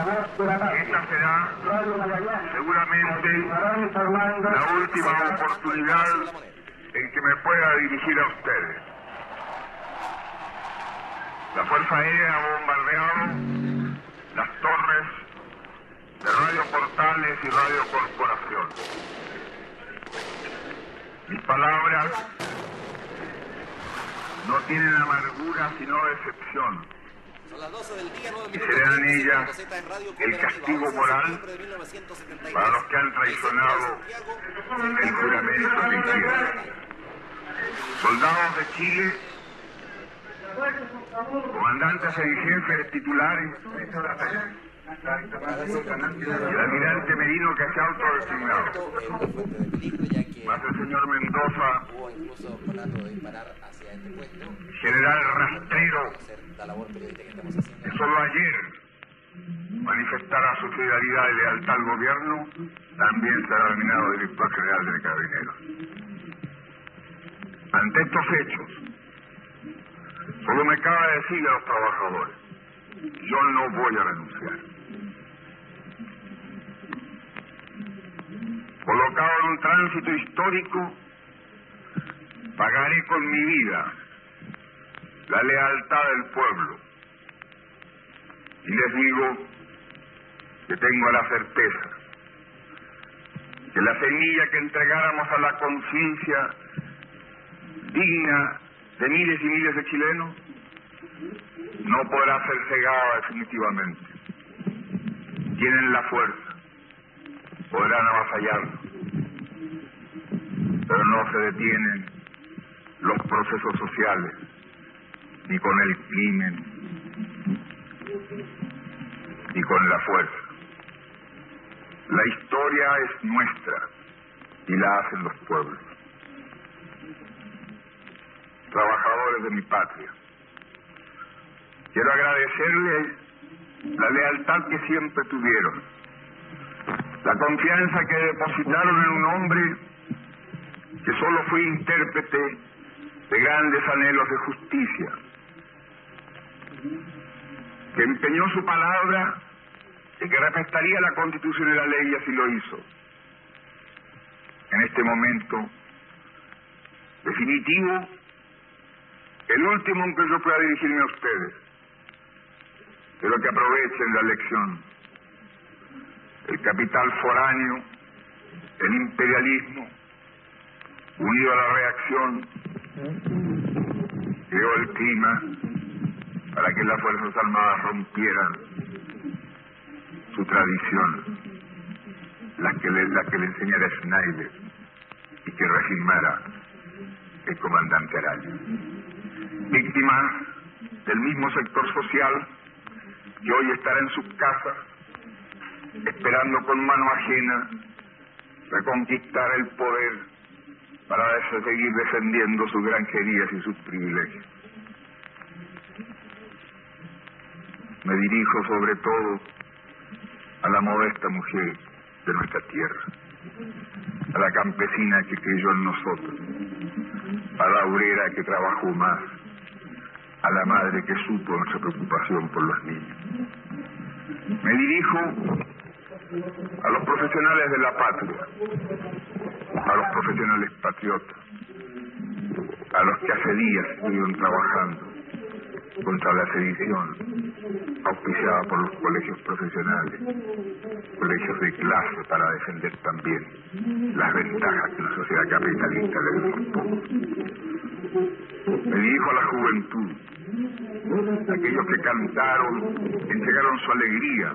Esta será seguramente la última oportunidad en que me pueda dirigir a ustedes. La Fuerza Aérea ha bombardeado las torres de Radio Portales y Radio Corporación. Mis palabras no tienen amargura sino decepción. Y serán ellas el castigo moral para los que han traicionado el juramento que hicieron. Soldados de Chile, comandantes en jefe titulares, el almirante Merino que se ha autodesignado. Más el señor Mendoza, general rastrero, que solo ayer manifestara su fidelidad y lealtad al gobierno, también será nominado director general de Carabineros. Ante estos hechos, solo me cabe decirle a los trabajadores, yo no voy a renunciar. Colocado en un tránsito histórico, pagaré con mi vida la lealtad del pueblo. Y les digo que tengo la certeza que la semilla que entregáramos a la conciencia digna de miles y miles de chilenos no podrá ser cegada definitivamente. Tienen la fuerza, podrán avasallarlo, pero no se detienen los procesos sociales, ni con el crimen, ni con la fuerza. La historia es nuestra y la hacen los pueblos. Trabajadores de mi patria, quiero agradecerles la lealtad que siempre tuvieron, la confianza que depositaron en un hombre que solo fue intérprete de grandes anhelos de justicia, que empeñó su palabra de que respetaría la constitución y la ley y así lo hizo. En este momento definitivo, el último en que yo pueda dirigirme a ustedes, pero que aprovechen la elección. El capital foráneo, el imperialismo, unido a la reacción, creó el clima para que las Fuerzas Armadas rompieran su tradición, la que le, la que enseñara Schneider y que reafirmara el comandante Araya. Víctima del mismo sector social que hoy estará en sus casas esperando con mano ajena reconquistar el poder para seguir defendiendo sus granjerías y sus privilegios. Me dirijo sobre todo a la modesta mujer de nuestra tierra, a la campesina que creyó en nosotros, a la obrera que trabajó más, a la madre que supo nuestra preocupación por los niños. Me dirijo a los profesionales de la patria, a los profesionales patriotas, a los que hace días estuvieron trabajando contra la sedición auspiciada por los colegios profesionales, colegios de clase para defender también las ventajas que la sociedad capitalista le dio Me dirijo a la juventud, aquellos que cantaron, entregaron su alegría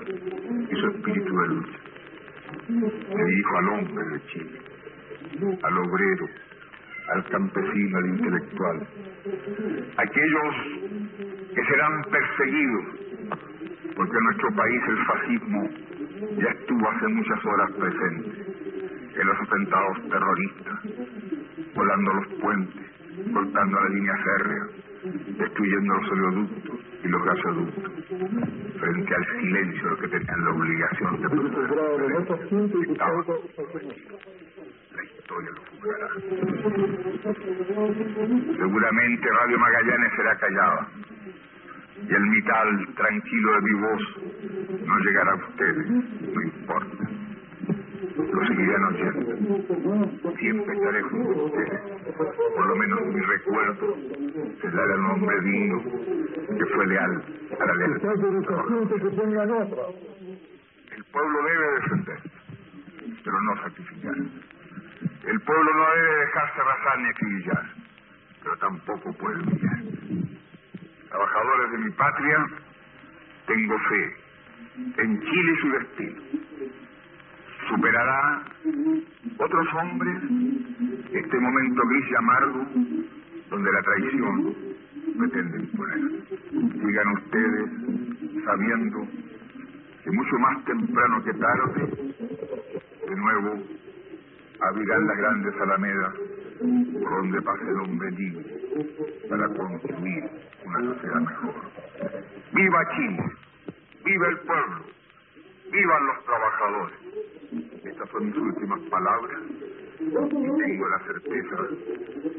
y su espíritu de lucha. Me dirijo al hombre de Chile, al obrero, al campesino, al intelectual, aquellos que serán perseguidos, porque en nuestro país el fascismo ya estuvo hace muchas horas presente, en los atentados terroristas, volando los puentes, cortando la línea férrea, destruyendo los oleoductos y los gasoductos, frente al silencio de los que tenían la obligación de proteger. Seguramente Radio Magallanes será callada, y el vital tranquilo de mi voz no llegará a ustedes, no importa. Lo oyendo. Siempre estaré junto a ustedes. Por lo menos mi recuerdo será el hombre digno que fue leal a la lealtad. El pueblo debe defenderse, pero no sacrificar. El pueblo no debe dejarse arrasar ni acribillar, pero tampoco puede humillar. Trabajadores de mi patria, tengo fe en Chile su destino. Superará otros hombres este momento gris y amargo donde la traición pretende imponer. Sigan ustedes sabiendo que mucho más temprano que tarde, de nuevo abrirán las grandes alamedas por donde pase hombre libre para construir una sociedad mejor. ¡Viva Chile! ¡Viva el pueblo! ¡Vivan los trabajadores! Estas son mis últimas palabras y tengo la certeza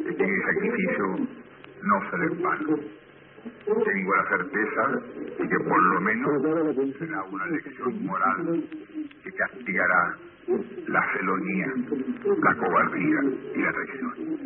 de que mi sacrificio no será en vano. Tengo la certeza de que por lo menos será una lección moral que castigará la felonía, la cobardía y la traición.